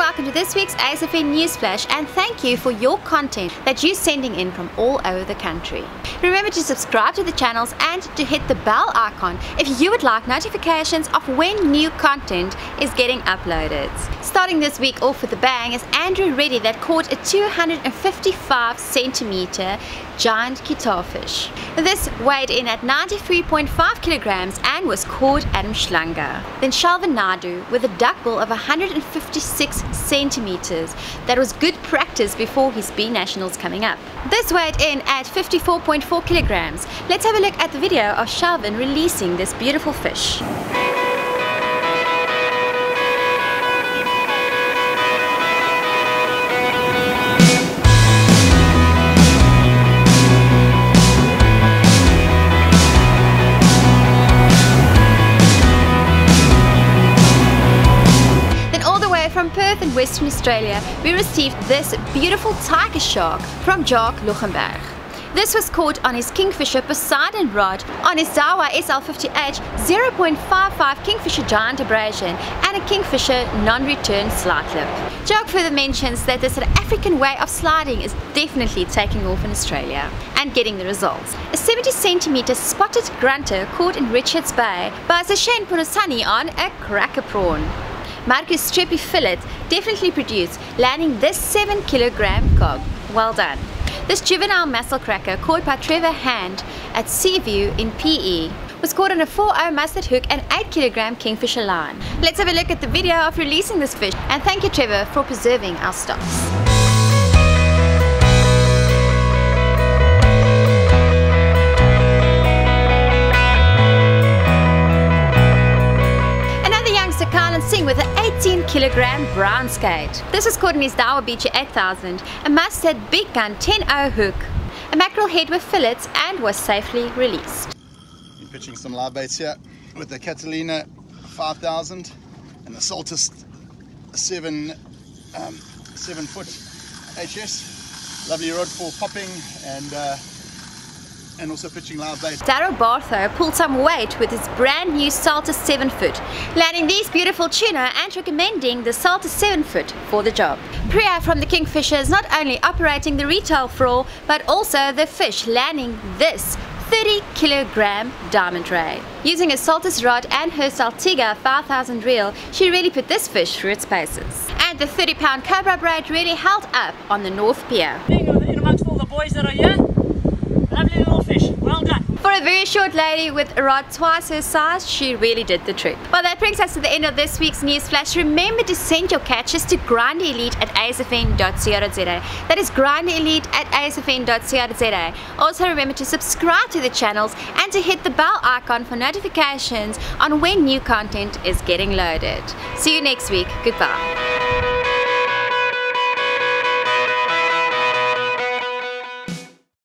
Bye-bye welcome to this week's ASFN Newsflash and thank you for your content that you're sending in from all over the country. Remember to subscribe to the channels and to hit the bell icon if you would like notifications of when new content is getting uploaded. Starting this week off with a bang is Andrew Reddy that caught a 255 centimeter giant guitarfish. This weighed in at 93.5 kilograms and was caught at Mhlanga. Then Shalvin Naidoo with a duck bill of 156 centimeters. That was good practice before his B Nationals coming up. This weighed in at 54.4 kilograms. Let's have a look at the video of Shalvin releasing this beautiful fish. Perth in Western Australia, we received this beautiful tiger shark from Jacques Luchenberg. This was caught on his Kingfisher Poseidon rod on his Daiwa SL50H 0.55 Kingfisher Giant Abrasion and a Kingfisher non-return slide clip. Jacques further mentions that this African way of sliding is definitely taking off in Australia and getting the results. A 70 centimeter spotted grunter caught in Richards Bay by Sashen Punasani on a cracker prawn. Marcus Strepie fillet definitely produced, landing this 7 kilogram cod. Well done. This juvenile mussel cracker caught by Trevor Hand at Seaview in PE was caught on a 4-0 Mustad hook and 8 kilogram kingfisher line. Let's have a look at the video of releasing this fish and thank you Trevor for preserving our stocks. Singh with an 18 kilogram brown skate. This was caught in his Daiwa Beach 8000, a Mustad Big Gun 10-0 hook, a mackerel head with fillets and was safely released. Been pitching some live baits here with the Catalina 5000 and the Saltist 7 um, 7 foot HS. Lovely rod for popping and uh, and also pitching live bait. Darrow Bartho pulled some weight with his brand new Saltist 7 foot, landing these beautiful tuna and recommending the Saltist 7 foot for the job. Priya from the Kingfisher is not only operating the retail floor, but also the fish landing this 30 kilogram diamond ray. Using a Saltist rod and her Saltiga 5000 reel, she really put this fish through its paces. And the 30 pound cobra braid really held up on the North Pier. In amongst all the boys that are here, Lovely little fish. Well A very short lady with a rod twice her size, she really did the trick. Well, that brings us to the end of this week's news flash. Remember to send your catches to grindelite at asfn.co.za. That is grindelite at asfn.co.za. Also remember to subscribe to the channels and to hit the bell icon for notifications on when new content is getting loaded. See you next week. Goodbye.